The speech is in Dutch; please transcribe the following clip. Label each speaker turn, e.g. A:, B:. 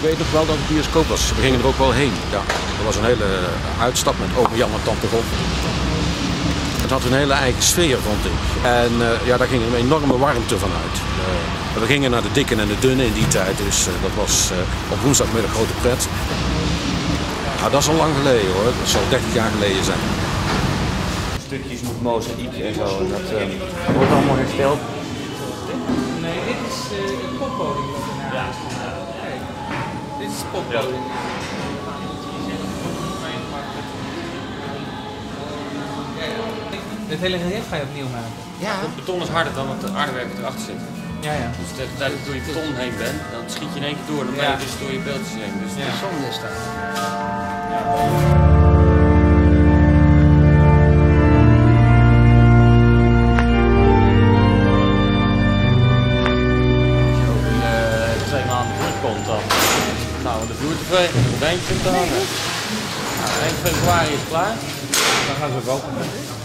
A: Ik weet nog wel dat het bioscoop was. We gingen er ook wel heen. Ja, dat was een hele uitstap met oom Jan en tante. Het had een hele eigen sfeer, vond ik. En eh, ja, daar ging een enorme warmte van uit. Eh, we gingen naar de dikken en de dunne in die tijd, dus eh, dat was op woensdagmiddag grote pret. Ja, dat is al lang geleden hoor, dat zal 30 jaar geleden zijn.
B: Stukjes met mozaïek en zo, dat wordt allemaal hersteld.
C: Is het hele relief ga je opnieuw maken.
B: Ja.
D: Het beton is harder dan het aardewerk erachter zit.
C: Ja, ja.
D: Dus dat je door je beton heen bent, dan schiet je in één keer door. Dan ben je
C: Ja.
D: dus door je beeldjes heen. Dus
C: Ja.
B: Zonde is dat.
D: als we de vloer te vegen. Een wijntje te hangen. Nou, eind februari is klaar. Dan gaan ze ook open.